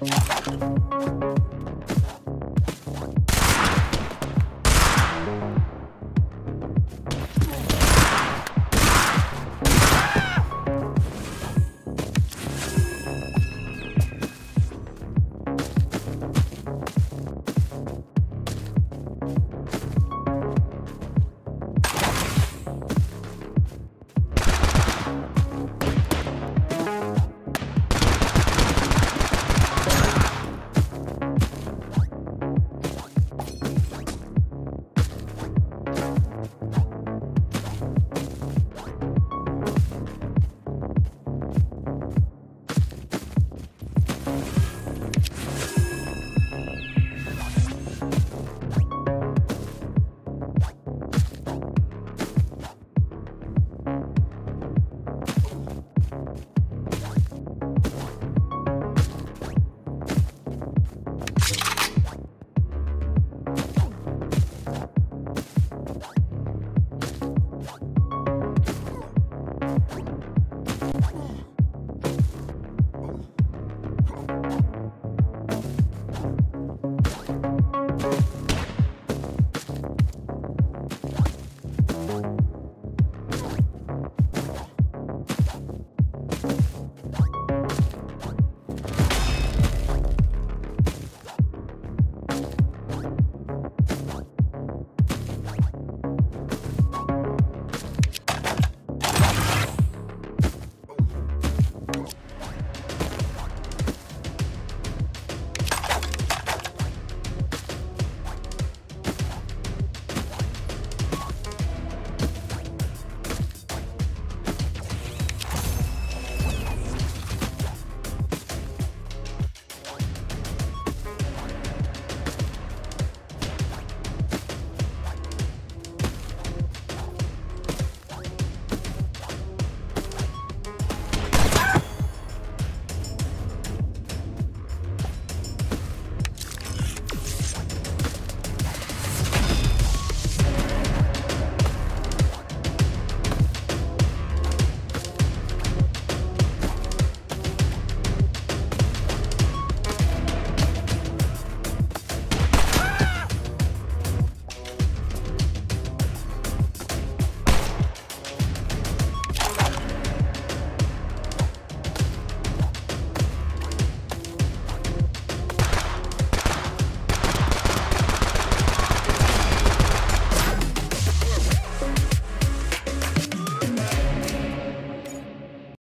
うん。